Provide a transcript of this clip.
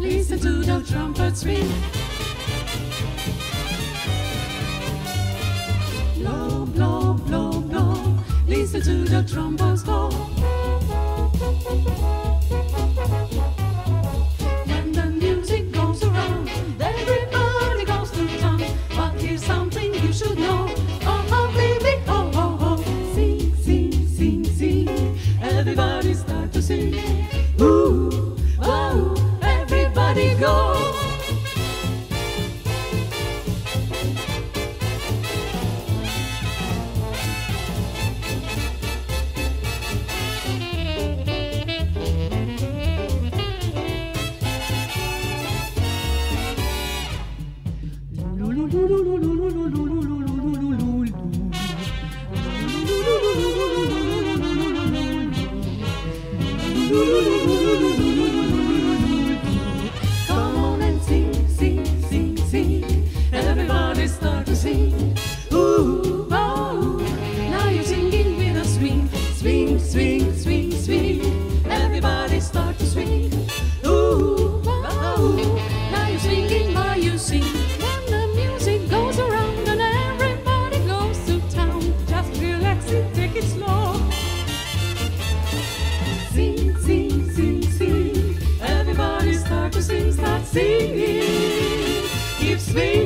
Listen to the trumpets ring. Blow, blow, blow, blow. Listen to the trumpets blow. everybody go. lulu lulu lulu lulu lulu singing, keep singing.